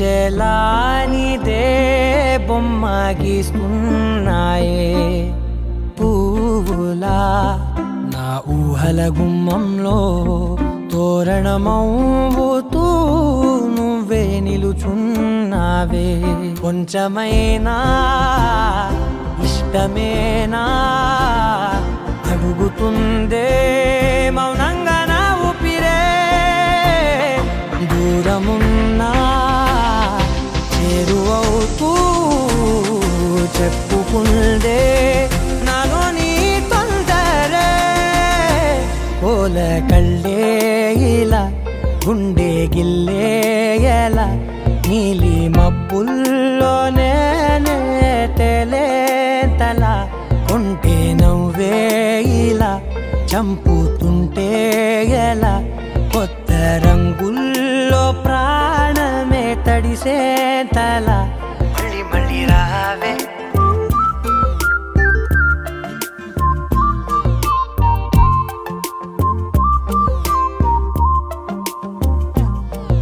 వేళ నీదే బొమ్మ గీస్తున్నాయే పువ్వులా నా ఊహల గుమ్మంలో తోరణమవుతూ నువ్వే నిలుచున్నావే. కొంచెమైనా ఇష్టమేనా? ఉన్నా చేరువవుతూ చెప్పుకుందే నాలో నీ తొందరే. పోల కళ్ళే ఇలా గుండె గిల్లే ఎలా నీలి మబ్బుల్లోనే తల ఉంటే నవ్వే ఇలా చంపుతుంటే ఎలా కొత్త రంగుల్లో తడిసే మళ్ళీ మళ్ళీ రావే.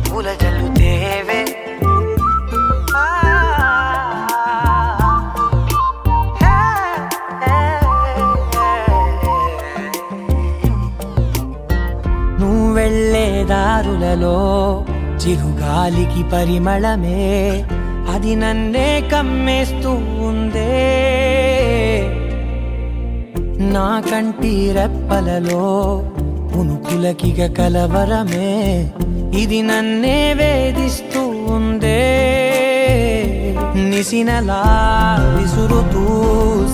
పూల జల్లుతేవే నువ్వు వెళ్ళే దారులలో చిరుగాలికి పరిమళమే. అది నన్నే కమ్మేస్తూ ఉందే. నా కంటి రెప్పలలో పునుకులకిగ కలవరమే. ఇది నన్నే వేధిస్తూ ఉందే. నిసినలా విసురుతూ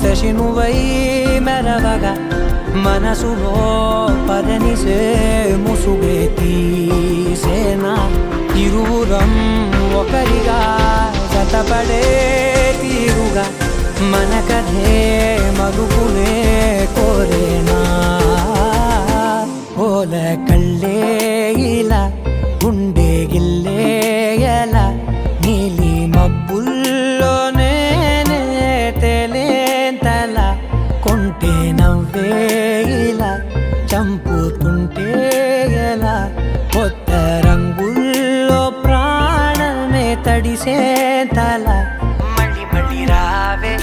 శశినువై మెరవగా మనసులో పదనిసే ముసుగేతీ. దూరం ఒకరిగా జతపడే తీరుగా మన కథే మరుగునే కోరేనా? పోల కళ్ళే ఇలా గుండె గిల్లే ఎలా? నీలి మబ్బుల్లోనే తేలేంతల? కొంటే నవ్వే తడిసే మళ్ళీ మళ్ళీ రావే.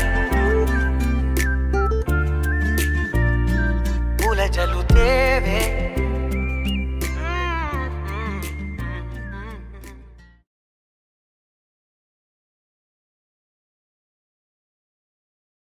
పూల జలు జలుతేవే